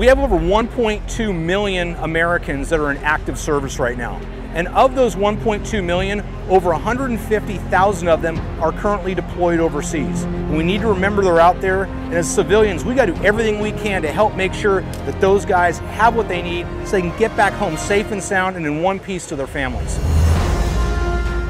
We have over 1.2 million Americans that are in active service right now. And of those 1.2 million, over 150,000 of them are currently deployed overseas. And we need to remember they're out there, and as civilians, we gotta do everything we can to help make sure that those guys have what they need so they can get back home safe and sound and in one piece to their families.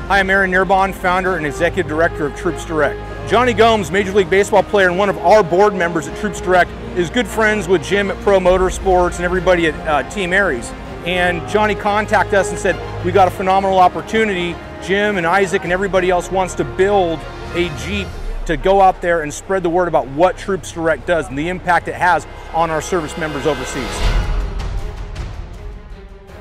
Hi, I'm Aaron Negherbon, founder and executive director of Troops Direct. Jonny Gomes, Major League Baseball player and one of our board members at Troops Direct, is good friends with Jim at Pro Motorsports and everybody at uh, Team Aries. And Jonny contacted us and said, we got a phenomenal opportunity. Jim and Isaac and everybody else wants to build a Jeep to go out there and spread the word about what Troops Direct does and the impact it has on our service members overseas.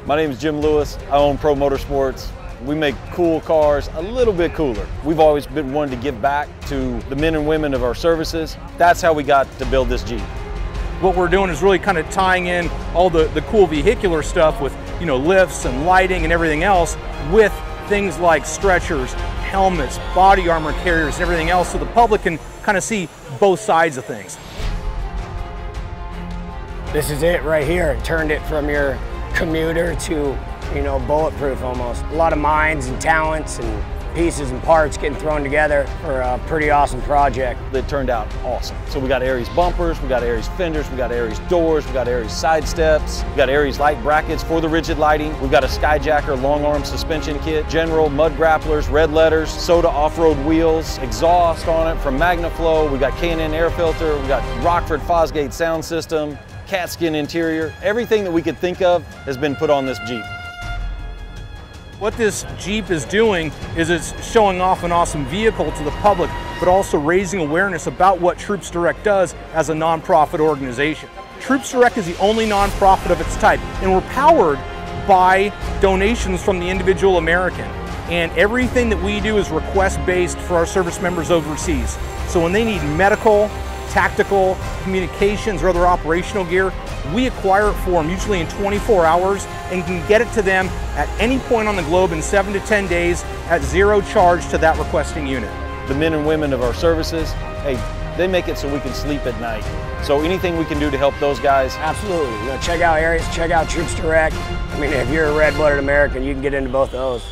My name is Jim Lewis. I own Pro Motorsports. We make cool cars a little bit cooler. We've always been wanting to give back to the men and women of our services. That's how we got to build this Jeep what we're doing is really kind of tying in all the, the cool vehicular stuff with, you know, lifts and lighting and everything else with things like stretchers, helmets, body armor carriers, and everything else so the public can kind of see both sides of things. This is it right here. It turned it from your commuter to, you know, bulletproof almost. A lot of minds and talents and pieces and parts getting thrown together for a pretty awesome project. It turned out awesome. So we got Aries bumpers, we got Aries fenders, we got Aries doors, we got Aries side steps, we got Aries light brackets for the rigid lighting, we've got a Skyjacker long arm suspension kit, general mud grapplers, red letters, SOTA off-road wheels, exhaust on it from MagnaFlow, we got K&N air filter, we got Rockford Fosgate sound system, Katzkin interior, everything that we could think of has been put on this Jeep. What this Jeep is doing is it's showing off an awesome vehicle to the public, but also raising awareness about what Troops Direct does as a nonprofit organization. Troops Direct is the only nonprofit of its type, and we're powered by donations from the individual American. And everything that we do is request based for our service members overseas. So when they need medical, tactical, communications, or other operational gear, we acquire it for them usually in 24 hours and can get it to them at any point on the globe in 7 to 10 days at zero charge to that requesting unit. The men and women of our services, hey, they make it so we can sleep at night. So anything we can do to help those guys. Absolutely. You know, check out Aries, check out Troops Direct. I mean, if you're a red-blooded American, you can get into both those.